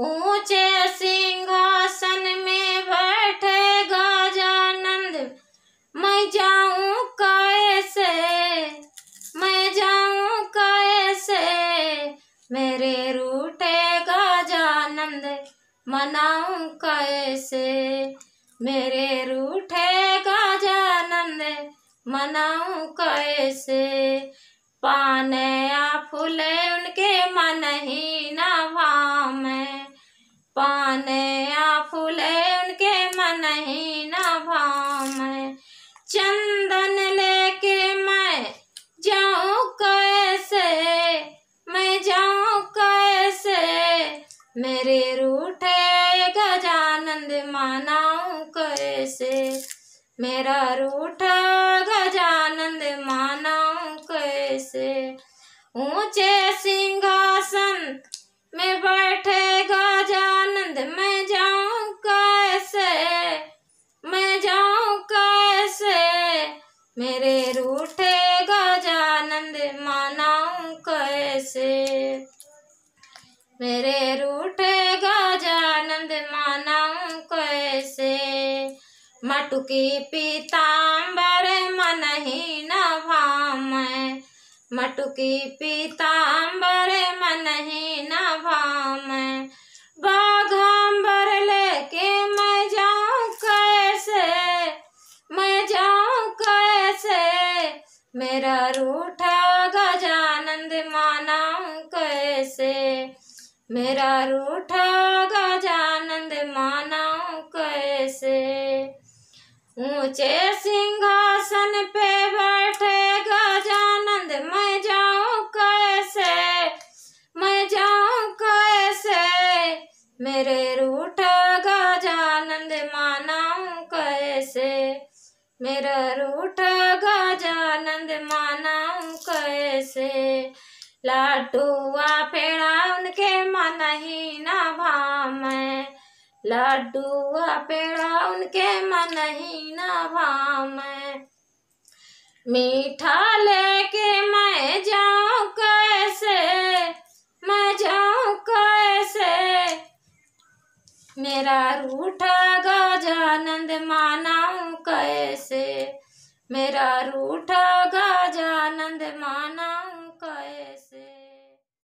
ऊँचे सिंहासन में बैठे गजानंद मैं जाऊँ कैसे? मैं जाऊँ कैसे? मेरे रूठे गजानंद मनाऊं कैसे? मेरे रूठे गजानंद मनाऊं कैसे? पाने या फूले उनके मन ही ना आ फूले, उनके मन ही न भामे चंदन लेके मैं जाऊँ कैसे? मैं जाऊँ कैसे? मेरे रूठे गजानंद मनाऊं कैसे? मेरा रूठा गजानंद मानाऊं कैसे? ऊँचे सिंहासन में बैठे मेरे रूठे गजानंद, मानाऊं कैसे? मेरे रूठे गजानंद, मानाऊं कैसे? मटुकी पीताम्बर मन ही न भाम मटुकी पीताम्बर मन ही न भाम बाघाम्बर मेरा रूठा गजानंद मानाऊं कैसे? मेरा रूठा गजानंद मानाऊं कैसे? ऊँचे सिंहासन पे बैठे गजानंद मैं जाऊँ कैसे? मैं जाऊँ कैसे? मेरे रूठा गजानंद मानाऊं कैसे? मेरा रूठा लाडुआ पेड़ा उनके मन ही न भामे लड्डुआ पेड़ा उनके मन ही न भामे मीठा लेके मैं जाऊँ कैसे? मैं जाऊँ कैसे? मेरा रूठा गजानंद मानाऊं कैसे? मेरा रूठा